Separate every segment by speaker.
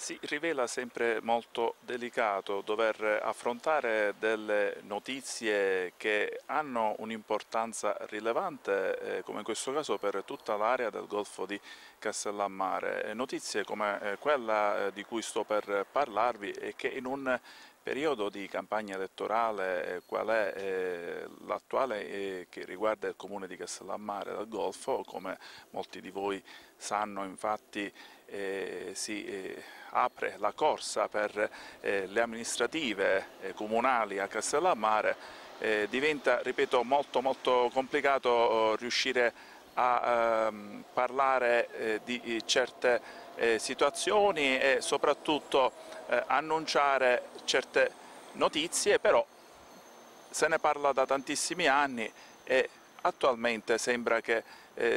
Speaker 1: Si rivela sempre molto delicato dover affrontare delle notizie che hanno un'importanza rilevante, eh, come in questo caso per tutta l'area del Golfo di Castellammare. Notizie come eh, quella eh, di cui sto per parlarvi e che in un periodo di campagna elettorale eh, qual è eh, l'attuale eh, che riguarda il comune di Castellammare del Golfo, come molti di voi sanno infatti si apre la corsa per le amministrative comunali a Castellammare, diventa, ripeto, molto, molto complicato oh, riuscire a ehm, parlare di certe situazioni e soprattutto annunciare certe notizie, però se ne parla da tantissimi anni e attualmente sembra che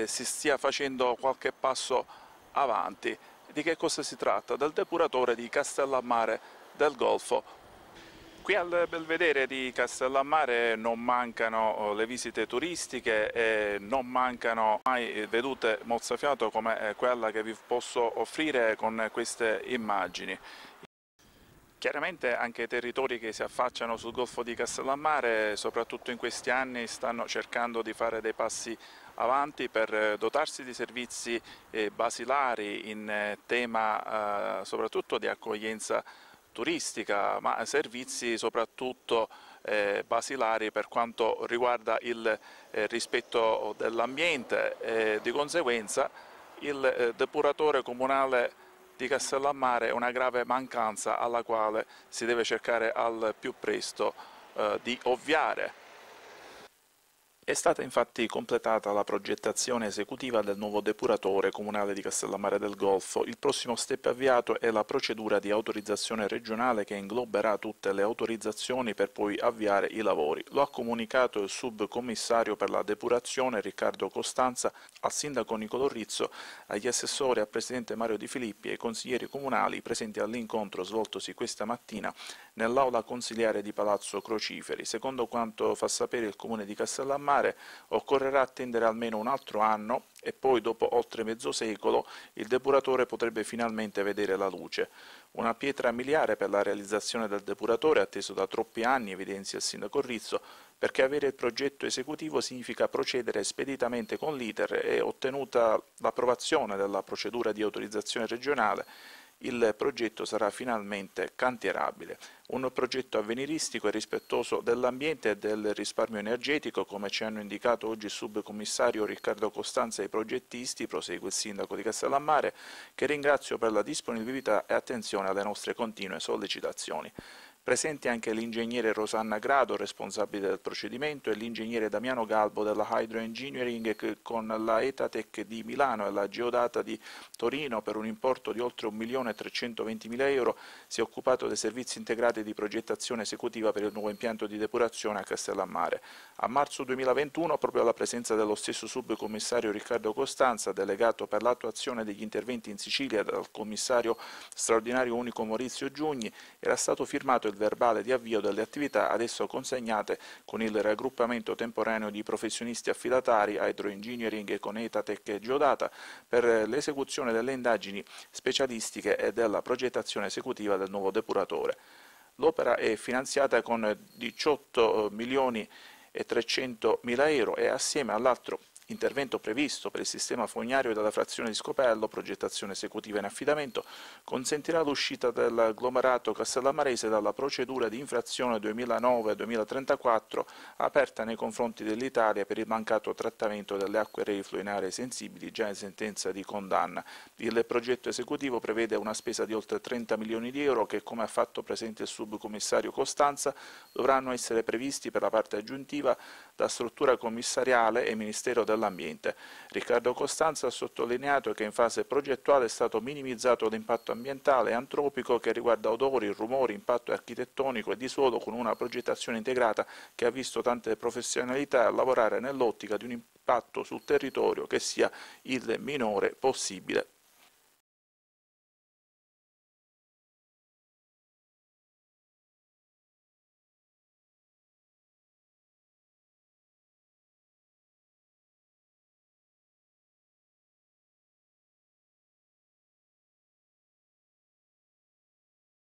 Speaker 1: si stia facendo qualche passo avanti. Di che cosa si tratta? Del depuratore di Castellammare del Golfo. Qui al Belvedere di Castellammare non mancano oh, le visite turistiche e non mancano mai vedute mozzafiato come eh, quella che vi posso offrire con queste immagini. Chiaramente anche i territori che si affacciano sul Golfo di Castellammare, soprattutto in questi anni, stanno cercando di fare dei passi avanti per eh, dotarsi di servizi eh, basilari in tema soprattutto di accoglienza turistica, ma servizi soprattutto basilari per quanto riguarda il rispetto dell'ambiente e di conseguenza il depuratore comunale di Castellammare è una grave mancanza alla quale si deve cercare al più presto di ovviare. È stata infatti completata la progettazione esecutiva del nuovo depuratore comunale di Castellammare del Golfo. Il prossimo step avviato è la procedura di autorizzazione regionale che ingloberà tutte le autorizzazioni per poi avviare i lavori. Lo ha comunicato il subcommissario per la depurazione Riccardo Costanza al sindaco Nicolo Rizzo, agli assessori, al presidente Mario Di Filippi e ai consiglieri comunali presenti all'incontro svoltosi questa mattina nell'aula consiliare di Palazzo Crociferi. Secondo quanto fa sapere il comune di Castellammare, mare occorrerà attendere almeno un altro anno e poi dopo oltre mezzo secolo il depuratore potrebbe finalmente vedere la luce. Una pietra miliare per la realizzazione del depuratore atteso da troppi anni, evidenzia il sindaco Rizzo, perché avere il progetto esecutivo significa procedere speditamente con l'iter e ottenuta l'approvazione della procedura di autorizzazione regionale il progetto sarà finalmente cantierabile. Un progetto avveniristico e rispettoso dell'ambiente e del risparmio energetico, come ci hanno indicato oggi il subcommissario Riccardo Costanza e i progettisti, prosegue il sindaco di Castellammare, che ringrazio per la disponibilità e attenzione alle nostre continue sollecitazioni. Presenti anche l'ingegnere Rosanna Grado, responsabile del procedimento, e l'ingegnere Damiano Galbo della Hydro Engineering con la Etatec di Milano e la Geodata di Torino per un importo di oltre 1.320.000 euro si è occupato dei servizi integrati di progettazione esecutiva per il nuovo impianto di depurazione a Castellammare. A marzo 2021, proprio alla presenza dello stesso subcommissario Riccardo Costanza, delegato per l'attuazione degli interventi in Sicilia dal commissario straordinario unico Maurizio Giugni, era stato firmato il il verbale di avvio delle attività adesso consegnate con il raggruppamento temporaneo di professionisti affidatari Hydro Engineering con Etatec e Geodata per l'esecuzione delle indagini specialistiche e della progettazione esecutiva del nuovo depuratore. L'opera è finanziata con 18 milioni e 300 mila euro e assieme all'altro intervento previsto per il sistema fognario della frazione di Scopello, progettazione esecutiva in affidamento, consentirà l'uscita dell'agglomerato castellamarese dalla procedura di infrazione 2009-2034 aperta nei confronti dell'Italia per il mancato trattamento delle acque reflue in aree sensibili già in sentenza di condanna. Il progetto esecutivo prevede una spesa di oltre 30 milioni di euro che, come ha fatto presente il subcommissario Costanza, dovranno essere previsti per la parte aggiuntiva da struttura commissariale e Ministero dell'Ambiente. Riccardo Costanza ha sottolineato che in fase progettuale è stato minimizzato l'impatto ambientale e antropico che riguarda odori, rumori, impatto architettonico e di suolo con una progettazione integrata che ha visto tante professionalità lavorare nell'ottica di un impatto sul territorio che sia il minore possibile.